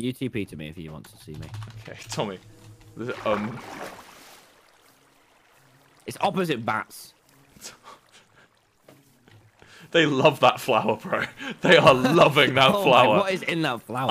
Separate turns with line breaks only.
UTP to me if you want to see me.
Okay, Tommy. Um.
It's opposite bats.
They love that flower, bro. They are loving that
Oh my,
flower.
what is in that flower?